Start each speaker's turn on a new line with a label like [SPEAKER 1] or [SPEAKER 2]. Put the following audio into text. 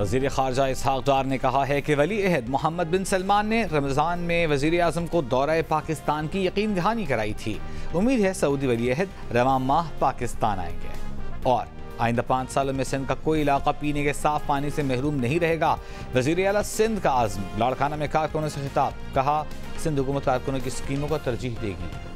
[SPEAKER 1] वज़ीर खारजा इसहाक डार ने कहा है कि वली अहद मोहम्मद बिन सलमान ने रमज़ान में वज़ीर अजम को दौरा पाकिस्तान की यकीन दहानी कराई थी। उम्मीद है सऊदी वली अहद रवा माह पाकिस्तान आएँगे। और आइंदा पाँच सालों में सिंध का कोई इलाका पीने के साफ़ पानी से महरूम नहीं रहेगा। वज़ीर अला सिंध का आज़म लाड़खाना में कारकुनों से खिताब, कहा, सिंध हुकूमत कारकुनों की स्कीमों को तरजीह देगी।